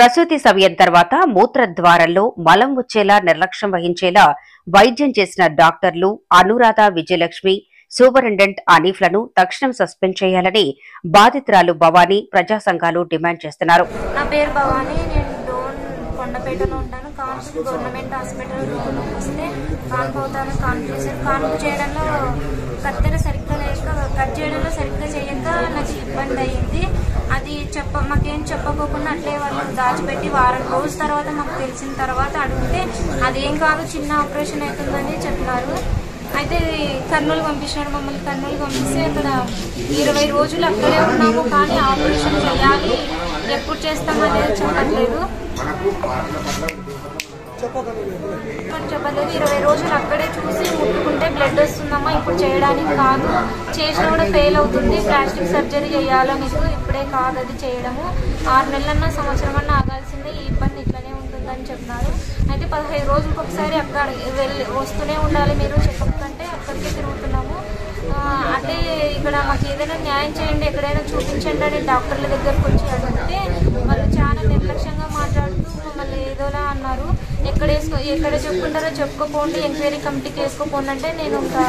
ప్రసూతి సమయం తర్వాత మూత్రద్వారంలో మలం వచ్చేలా నిర్లక్ష్యం వహించేలా వైద్యం చేసిన డాక్టర్లు అనురాధ విజయలక్ష్మి సూపరింటెండెంట్ అనీఫ్లను తక్షణం సస్పెండ్ చేయాలని బాధితురాలు భవానీ ప్రజా సంఘాలు డిమాండ్ చేస్తున్నారు. నా పేరు భవానీ నేను డోన్ కొండపేటలో ఉంటాను. కాన్పు గవర్నమెంట్ హాస్పిటల్ వస్తే కాన్పు అవుతాను. కాన్పు చేశాను. కాన్పు చేయడంలో కత్తెర సరిగ్గా లేక కట్ చేయడంలో సరిగ్గా చేయక నాకు ఇబ్బంది అయ్యింది అది చెప్ప మాకేం చెప్పకోకుండా అట్లే వాళ్ళు దాచిపెట్టి వారం రోజుల తర్వాత మాకు తెలిసిన తర్వాత అడిగితే అదేం కాదు చిన్న ఆపరేషన్ అవుతుందని చెప్పినారు. అయితే కర్నూలు పంపించినాడు మమ్మల్ని కర్నూలు పంపిస్తే అక్కడ ఇరవై రోజులు అక్కడే ఉన్నాము కానీ ఆపరేషన్ చేయాలి ఎప్పుడు చేస్తామనేది చెప్పట్లేదు. చెప్పలేదు ఇరవై రోజులు అక్కడే చూసి ముట్టుకుంటే బ్లడ్ వస్తుందమ్మా ఇప్పుడు చేయడానికి కాదు. చేసిన కూడా ఫెయిల్ అవుతుంది. ప్లాస్టిక్ సర్జరీ చేయాలో మీకు ఇప్పుడే కాదు అది చేయడము. ఆరు నెలలన్నా సంవత్సరం అన్నా ఆగాల్సిందే. ఈ ఇబ్బంది ఇట్లనే ఉంటుందని చెప్పినారు. అయితే పదహైదు రోజులకు ఒకసారి అక్కడ వెళ్ళి వస్తూనే ఉండాలి మీరు. చెప్పకంటే అక్కడికే తిరుగుతున్నాము. అంటే ఇక్కడ మాకు ఏదైనా న్యాయం చేయండి ఎక్కడైనా చూపించండి అని డాక్టర్ల దగ్గరకు వచ్చి అడిగితే వాళ్ళు చాలా నిర్లక్ష్యంగా మాట్లాడుతూ మమ్మల్ని ఏదోలా అన్నారు. ఎక్కడ వేసుకో ఎక్కడ చెప్పుకుంటారో చెప్పుకోపోండి ఎంక్వైరీ కమిటీకి వేసుకోపోండి అంటే నేను ఇంకా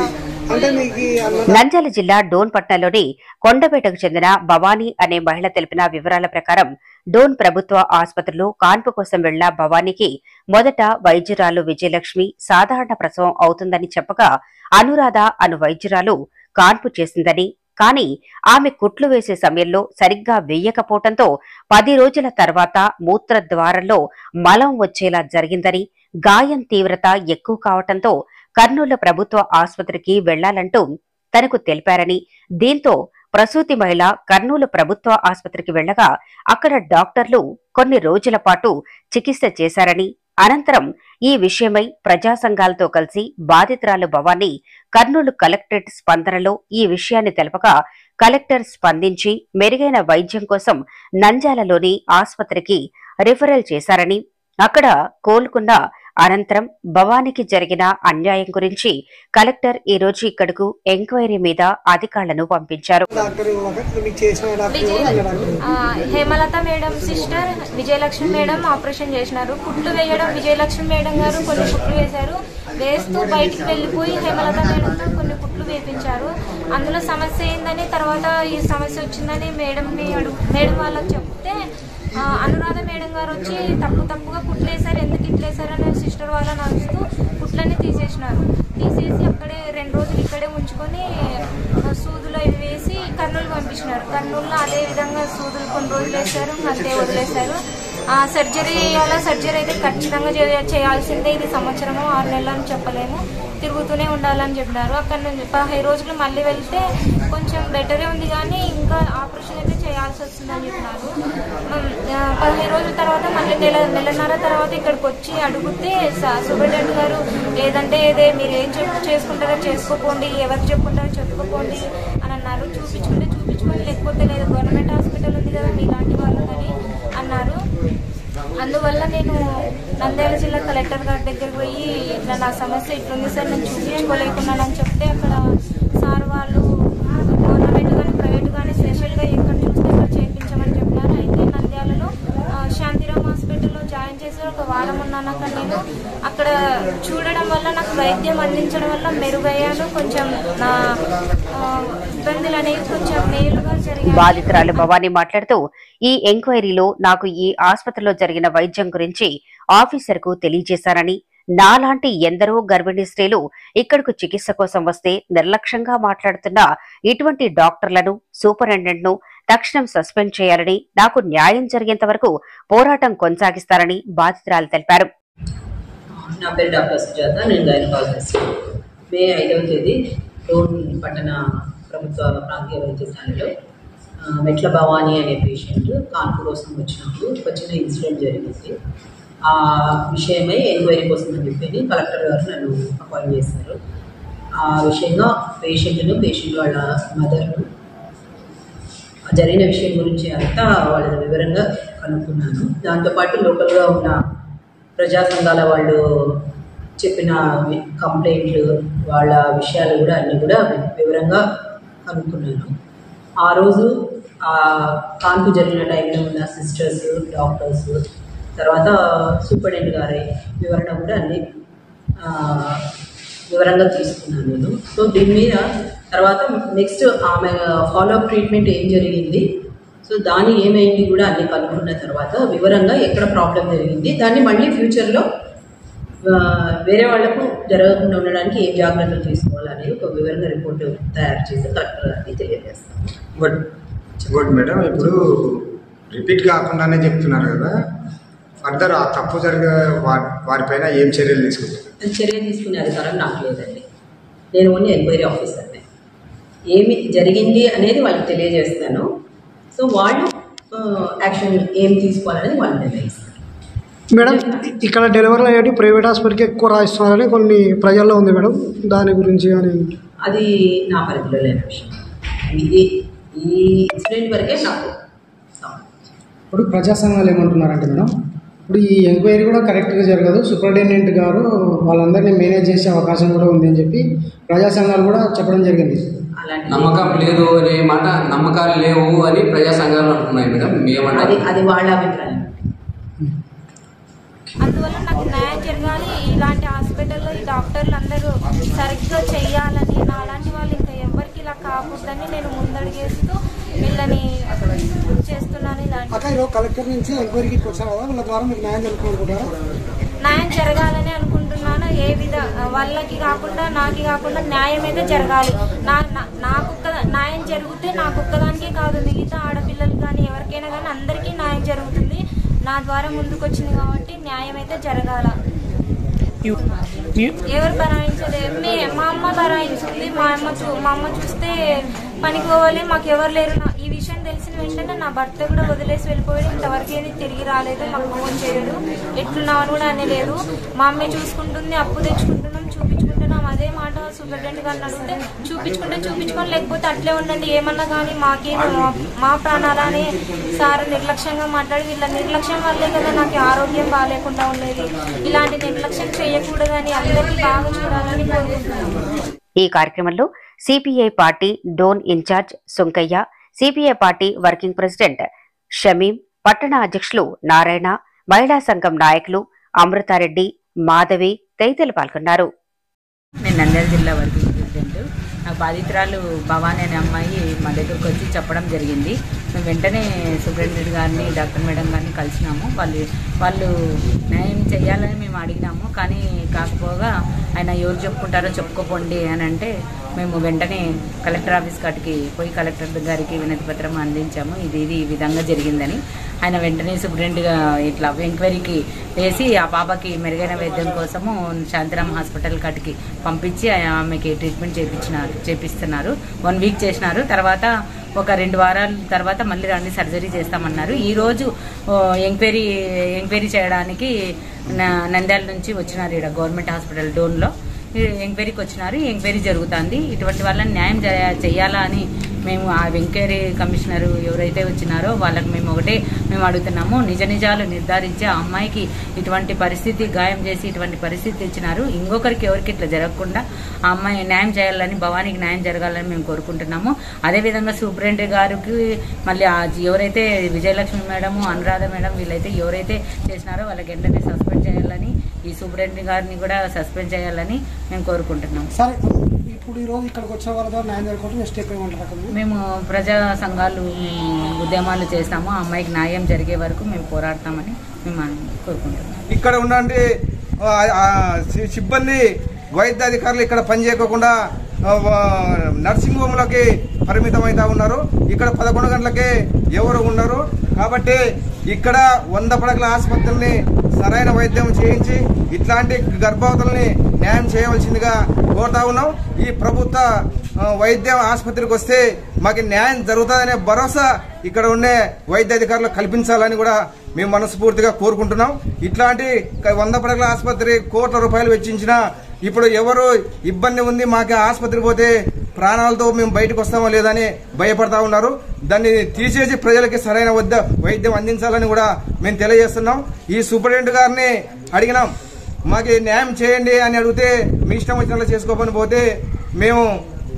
నంద్యాల జిల్లా డోన్ పట్నంలోని కొండపేటకు చెందిన భవానీ అనే మహిళ తెలిపిన వివరాల ప్రకారం డోన్ ప్రభుత్వ ఆసుపత్రిలో కాన్పు కోసం వెళ్ళిన భవానీకి మొదట వైద్యురాలు విజయలక్ష్మి సాధారణ ప్రసవం అవుతుందని చెప్పగా అనురాధ అను వైద్యురాలు కాన్పు చేసిందని కానీ ఆమె కుట్లు వేసే సమయంలో సరిగ్గా వేయకపోవటంతో పది రోజుల తర్వాత మూత్రద్వారంలో మలం వచ్చేలా జరిగిందని గాయం తీవ్రత ఎక్కువ కావటంతో కర్నూలు ప్రభుత్వ ఆసుపత్రికి వెళ్ళాలంటూ తనకు తెలిపారని దీంతో ప్రసూతి మహిళ కర్నూలు ప్రభుత్వ ఆసుపత్రికి వెళ్ళగా అక్కడ డాక్టర్లు కొన్ని రోజుల పాటు చికిత్స చేశారని అనంతరం ఈ విషయమై ప్రజా సంఘాలతో కలిసి బాధితురాలు భవాని కర్నూలు కలెక్టరేట్ స్పందనలో ఈ విషయాన్ని తెలపగా కలెక్టర్ స్పందించి మెరుగైన వైద్యం కోసం నంజాలలోని ఆసుపత్రికి రిఫరల్ చేశారని అక్కడ కోలుకున్న అనంతరం భవానికి జరిగిన అన్యాయం గురించి కలెక్టర్ ఈ రోజు ఇక్కడకు ఎంక్వైరీ మీద అధికారులను పంపించారు. Hemalatha madam sister Vijayalakshmi madam operation చేసినారు. పుట్లు వేయడం విజయలక్ష్మి మేడం గారు కొన్ని పుట్లు వేశారు. వేస్తూ బయటికి వెళ్ళిపోయి హేమలత మేడంతో కొన్ని పుట్లు వేపించారు. అందులో సమస్య ఏందని తర్వాత ఈ సమస్య వచ్చిందని మేడంని అడుగు మేడం వాళ్ళకి చెప్తే అనురాధ మేడం గారు వచ్చి తప్పు తప్పుగా కుట్లేసారు ఎందుకు ఇట్లేసారు అని సిస్టర్ వాళ్ళని అరుస్తూ కుట్లన్నీ తీసేసినారు. తీసేసి అక్కడే రెండు రోజులు ఇక్కడే ఉంచుకొని సూదులు అవి వేసి కర్నూలు పంపించినారు. కర్నూలులో అదే విధంగా సూదులు కొన్ని రోజులు వేశారు అంతే వదిలేశారు. ఆ, సర్జరీ అలా సర్జరీ అయితే ఖచ్చితంగా చేయాల్సిందే. ఇది సంవత్సరము ఆరు నెలలు అని చెప్పలేము. తిరుగుతూనే ఉండాలని చెప్పినారు. అక్కడ నుంచి పదిహేను రోజులు మళ్ళీ వెళ్తే కొంచెం బెటరే ఉంది కానీ ఇంకా ఆపరేషన్ అయితే చేయాల్సి వస్తుందని చెప్పినారు. మ్, పదిహేను రోజుల తర్వాత మళ్ళీ నెల నెలన్నర తర్వాత ఇక్కడికి వచ్చి అడిగితే స- సూపరింటెండెంట్ గారు ఏదంటే ఏదే మీరు ఏం చెప్పు చేసుకుంటారో చేసుకోపోండి ఎవరు చెప్పుకుంటారో చెప్పుకోపోండి అని అన్నారు. చూపించుకుంటే చూపించుకోండి లేకపోతే లేదు. గవర్నమెంట్ హాస్పిటల్ ఉంది కదా మీలాంటి వాళ్ళు అందువల్ల నేను నంద్యాల జిల్లా కలెక్టర్ గారి దగ్గరికి పోయి ఇట్లా నా సమస్య ఇట్లుంది సార్ నేను చూపించుకోలేకున్నానని చెప్తే అక్కడ సార్ వాళ్ళు గవర్నమెంట్ కానీ ప్రైవేట్ కానీ స్పెషల్గా ఎక్కడ చూస్తే ఇక్కడ చేయించమని చెప్పినారు. అయితే నంద్యాలలో శాంతిరామ్ హాస్పిటల్లో జాయిన్ చేసి ఒక వారం ఉన్నాను అక్కడ నేను. అక్కడ చూడడం వల్ల నాకు వైద్యం అందించడం వల్ల మెరుగయ్యాను. కొంచెం నా ఇబ్బందులు అనేవి కొంచెం మేలుగా బాధితురాలు భవానీ మాట్లాడుతూ ఈ ఎంక్వైరీలో నాకు ఈ ఆసుపత్రిలో జరిగిన వైద్యం గురించి ఆఫీసర్కు తెలియజేశారని నాలాంటి ఎందరో గర్భిణీ స్త్రీలు ఇక్కడకు చికిత్స కోసం వస్తే నిర్లక్ష్యంగా మాట్లాడుతున్న ఇటువంటి డాక్టర్లను సూపరింటెండెంట్ను తక్షణం సస్పెండ్ చేయాలని నాకు న్యాయం జరిగేంత వరకు పోరాటం కొనసాగిస్తారని బాధితురాలు తెలిపారు. నా పేరు డాక్టర్ సుజాత నేను గైనకాలజిస్ట్ మే ఐదవ తేదీ పట్టణ ప్రభుత్వ ప్రాంతీయ వైద్యశాలలో మెట్ల భవానీ అనే పేషెంట్ కాన్పు కోసం వచ్చినప్పుడు ఒక చిన్న ఇన్సిడెంట్ జరిగింది. ఆ విషయమై ఎంక్వైరీ కోసం అని చెప్పి కలెక్టర్ గారు నన్ను అపాయింట్ చేశారు. ఆ విషయంగా పేషెంట్ను పేషెంట్ వాళ్ళ మదర్ను జరిగిన విషయం గురించి అంతా వాళ్ళ వివరంగా కనుక్కున్నాను. దాంతోపాటు లోకల్గా ఉన్న ప్రజా సంఘాల వాళ్ళు చెప్పిన కంప్లైంట్లు వాళ్ళ విషయాలు కూడా అన్నీ కూడా వివరంగా కనుక్కున్నాను. ఆ రోజు కాన్పు జరిగిన టైంలో ఉన్న సిస్టర్స్ డాక్టర్స్ తర్వాత సూపరింటెండెంట్ గారి వివరణ కూడా అన్ని వివరంగా తీసుకున్నాను నేను. సో దీని మీద తర్వాత నెక్స్ట్ ఆమె ఫాలోఅప్ ట్రీట్మెంట్ ఏం జరిగింది? సో దాని ఏమైంది కూడా అన్ని కనుక్కున్న తర్వాత వివరంగా ఎక్కడ ప్రాబ్లం జరిగింది? దాన్ని మళ్ళీ ఫ్యూచర్లో వేరే వాళ్ళకు జరగకుండా ఉండడానికి ఏం జాగ్రత్తలు తీసుకోవాలనేది ఒక వివరంగా రిపోర్ట్ తయారు చేసి కలెక్టర్ గారికి తెలియజేస్తాం బట్ బట్ మేడం. ఇప్పుడు రిపీట్ కాకుండానే చెప్తున్నారు కదా. ఫర్దర్ ఆ తప్పు జరిగే వారిపైన ఏం చర్యలు తీసుకుంటారు? అది చర్య తీసుకునే అధికారం నాకు లేదండి. నేను ఓన్లీ ఎంక్వైరీ ఆఫీసర్నే. ఏమి జరిగింది అనేది వాళ్ళకి తెలియజేస్తాను. సో వాళ్ళు యాక్షన్ ఏం తీసుకోవాలనేది వాళ్ళు నిర్ణయిస్తారు. మేడం ఇక్కడ డెలివరీ అయ్యేటి ప్రైవేట్ హాస్పిటల్కి ఎక్కువ రాయిస్తున్నారని కొన్ని ప్రజల్లో ఉంది మేడం. దాని గురించి కానీ అది నా పరిధిలో లేని విషయం. ఇది ఈ ఇన్సిడెంట్ వరకే నాకు. ఇప్పుడు ప్రజా సంఘాలు ఏమంటున్నారంటే మేడం ఇప్పుడు ఈ ఎంక్వైరీ కూడా కరెక్ట్గా జరగదు. సూపరింటెండెంట్ గారు వాళ్ళందరినీ మేనేజ్ చేసే అవకాశం కూడా ఉంది అని చెప్పి ప్రజా సంఘాలు కూడా చెప్పడం జరిగింది. అలాంటి నమ్మకం లేదు అనే మాట నమ్మకాలు లేవు అని ప్రజా సంఘాలు అంటున్నాయి మేడం. అది మేమంటారు అది వాళ్ళ అభిప్రాయం. అందువల్ల నాకు న్యాయం జరగాలి. ఇలాంటి హాస్పిటల్లో ఈ డాక్టర్లు అందరూ సరిగ్గా చెయ్యాలని నా అలాంటి వాళ్ళు ఇంకా ఎవరికి ఇలా కాకూడదని నేను ముందడుగేస్తూ వీళ్ళని చేస్తున్నాను ఇలాంటి అక్క ఈరోజు కలెక్టర్ నుంచి ఎంక్వైరీకి వచ్చారు కదా వాళ్ళ ద్వారా మీకు న్యాయం జరుగుతుంటారా న్యాయం జరగాలని అనుకుంటున్నాను? ఏ విధ వాళ్ళకి కాకుండా నాకి కాకుండా న్యాయం అయితే జరగాలి. నా నా- నాకొక్క న్యాయం జరిగితే నాకొక్కదానికే కాదు. మిగతా ఆడపిల్లలు కానీ ఎవరికైనా కానీ అందరికీ న్యాయం జరుగుతుంది. నా ద్వారా ముందుకు వచ్చింది కాబట్టి న్యాయం అయితే జరగాల. ఎవరు భరాయించలేదు మే మా అమ్మ భరాయించింది మా అమ్మ చూ మా అమ్మ చూస్తే పనికి పోవాలి. మాకు ఎవరు లేరు. వెంటనే నా భర్త కూడా వదిలేసి వెళ్ళిపోయాడు. ఇంతవరకు ఏది తిరిగి రాలేదు. మాకు ఫోన్ చేయడు ఎట్లున్నావు అని కూడా అనలేదు. మా అమ్మే చూసుకుంటుంది అప్పు తెచ్చుకుంటున్నాం చూపించుకుంటున్నాం. అదే మాట సూపరింటెండెంట్ గారిని అడిగితే చూపించుకుంటే చూపించుకొని లేకపోతే అట్లే ఉండండి. ఏమన్నా కానీ మాకేం మా- మా ప్రాణాలని సార్ నిర్లక్ష్యంగా మాట్లాడి వీళ్ళ నిర్లక్ష్యం వల్లే కదా నాకు ఆరోగ్యం బాగాలేకుండా ఉండేది. ఇలాంటి నిర్లక్ష్యం చేయకూడదని అందరికీ బాగా చూడాలని కోరుకుంటున్నాను. ఈ కార్యక్రమంలో CPI party Dhone in charge Sunkayya CPI party working president Shamim పట్టణ అధ్యక్షులు నారాయణ మహిళా సంఘం నాయకులు అమృతారెడ్డి మాధవి తదితరులు పాల్గొన్నారు. నేను నంద్యాల జిల్లా వర్కింగ్ ప్రెసిడెంట్. నాకు బాధితురాలు భవానీ అనే అమ్మాయి మా దగ్గరకు వచ్చి చెప్పడం జరిగింది. మేము వెంటనే సూపరింటెండెంట్ గారిని డాక్టర్ మేడం గారిని కలిసినాము. వాళ్ళు వాళ్ళు న్యాయం చేయాలని మేము అడిగినాము. కానీ కాకపోగా ఆయన ఎవరు చెప్పుకుంటారో చెప్పుకోపోండి అని అంటే మేము వెంటనే కలెక్టర్ ఆఫీస్ కాటికి పోయి కలెక్టర్ గారికి వినతి పత్రం అందించాము. ఇది ఇది ఈ విధంగా జరిగిందని. ఆయన వెంటనే సూపరింటెండెంట్గా ఇట్లా ఎంక్వైరీకి వేసి ఆ పాపకి మెరుగైన వైద్యం కోసము శాంతిరామ్ హాస్పిటల్ కాటికి పంపించి ఆమెకి ట్రీట్మెంట్ చేపించినారు చేపిస్తున్నారు. వన్ వీక్ చేసినారు. తర్వాత ఒక రెండు వారాల తర్వాత మళ్ళీ రండి సర్జరీ చేస్తామన్నారు. ఈరోజు ఎంక్వైరీ ఎంక్వైరీ చేయడానికి న- నంద్యాల నుంచి వచ్చినారు ఇక్కడ గవర్నమెంట్ హాస్పిటల్ డోన్లో. ఎంక్వైరీకి వచ్చినారు. ఎంక్వైరీ జరుగుతుంది. ఇటువంటి వాళ్ళని న్యాయం చేయాలా అని మేము ఆ ఎంక్వైరీ కమిషనర్ ఎవరైతే వచ్చినారో వాళ్ళకి మేము ఒకటే మేము అడుగుతున్నాము. నిజ నిజాలు నిర్ధారించి ఆ అమ్మాయికి ఇటువంటి పరిస్థితి గాయం చేసి ఇటువంటి పరిస్థితి ఇచ్చినారు ఇంకొకరికి ఎవరికి ఇట్లా జరగకుండా ఆ అమ్మాయి న్యాయం చేయాలని భవానికి న్యాయం జరగాలని మేము కోరుకుంటున్నాము. అదేవిధంగా సూపరింటెండెంట్ గారికి మళ్ళీ ఎవరైతే విజయలక్ష్మి మేడం అనురాధ మేడం వీళ్ళైతే ఎవరైతే చేసినారో వాళ్ళకి వెంటనే సస్పెండ్ చేయాలని ఈ సూపరింటెండెంట్ గారిని కూడా సస్పెండ్ చేయాలని మేము కోరుకుంటున్నాం సరే. ఇప్పుడు ఈ రోజు ఇక్కడికి వచ్చిన వాళ్ళ ద్వారా న్యాయం జరగకుండా స్టెప్ ఏమంటారు? మేము ప్రజా సంఘాలు మేము ఉద్యమాలు చేస్తాము. ఆ అమ్మాయికి న్యాయం జరిగే వరకు మేము పోరాడతామని మేము కోరుకుంటున్నాం. ఇక్కడ సి- సిబ్బంది వైద్య అధికారులు ఇక్కడ పనిచేయకుండా నర్సింగ్ హోమ్లకి పరిమితం అవుతా ఉన్నారు. ఇక్కడ పదకొండు గంటలకే ఎవరు ఉన్నారు కాబట్టి ఇక్కడ వంద పడకల ఆసుపత్రుల్ని సరైన వైద్యం చేయించి ఇట్లాంటి గర్భవతుల్ని న్యాయం చేయవలసిందిగా కోరుతా ఉన్నాం. ఈ ప్రభుత్వ వైద్య వైద్యం ఆసుపత్రికి వస్తే మాకు న్యాయం జరుగుతుందనే భరోసా ఇక్కడ ఉండే వైద్య అధికారులు కల్పించాలని కూడా మేము మనస్ఫూర్తిగా కోరుకుంటున్నాం. ఇట్లాంటి వంద పడకల ఆసుపత్రి కోట్ల రూపాయలు వెచ్చించిన ఇప్పుడు ఎవరు ఇబ్బంది ఉంది మాకు ఆసుపత్రికి పోతే ప్రాణాలతో మేము బయటకు వస్తామో లేదని భయపడతా ఉన్నారు. దాన్ని తీసేసి ప్రజలకి సరైన వద్ద వైద్యం అందించాలని కూడా మేము తెలియజేస్తున్నాం. ఈ సూపరింటెండెంట్ గారిని అడిగినాం. మాకు న్యాయం చేయండి అని అడిగితే మీ ఇష్టం వచ్చినట్లు చేసుకోమని పోతే మేము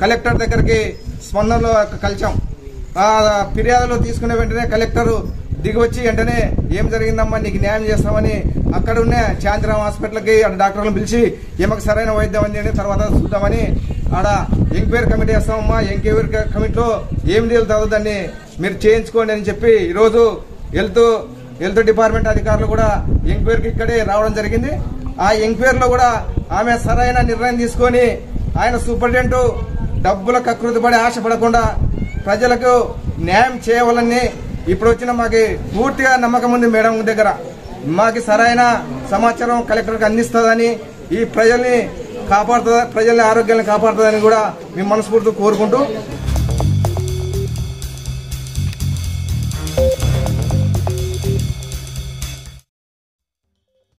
కలెక్టర్ దగ్గరికి స్పందనలో కలిసాం ఆ ఫిర్యాదులు తీసుకునే వెంటనే కలెక్టర్ దిగివచ్చి వెంటనే ఏం జరిగిందమ్మా నీకు న్యాయం చేస్తామని అక్కడ ఉన్న హాస్పిటల్కి ఆడ డాక్టర్లను పిలిచి ఏమకు సరైన వైద్యం అందింది తర్వాత చూద్దామని ఆడ ఎంక్వైరీ కమిటీ వేస్తామమ్మా ఎంక్వైరీ కమిటీలో ఏం తేలుతుందో దాన్ని మీరు చేయించుకోండి అని చెప్పి ఈరోజు హెల్త్ హెల్త్ డిపార్ట్మెంట్ అధికారులు కూడా ఎంక్వైరీకి ఇక్కడే రావడం జరిగింది. ఆ ఎంక్వైరీలో కూడా ఆమె సరైన నిర్ణయం తీసుకొని ఆయన సూపరింటెండెంట్ డబ్బుల కకృతి పడి ఆశపడకుండా ప్రజలకు న్యాయం చేయవాలని ఇప్పుడు వచ్చిన మాకు పూర్తిగా నమ్మకం ఉంది మేడం దగ్గర. మాకు సరైన సమాచారం కలెక్టర్కి అందిస్తుందని ఈ ప్రజల్ని కాపాడుతుంది ప్రజల ఆరోగ్యాన్ని కాపాడుతుందని కూడా మేము మనస్ఫూర్తిగా కోరుకుంటూ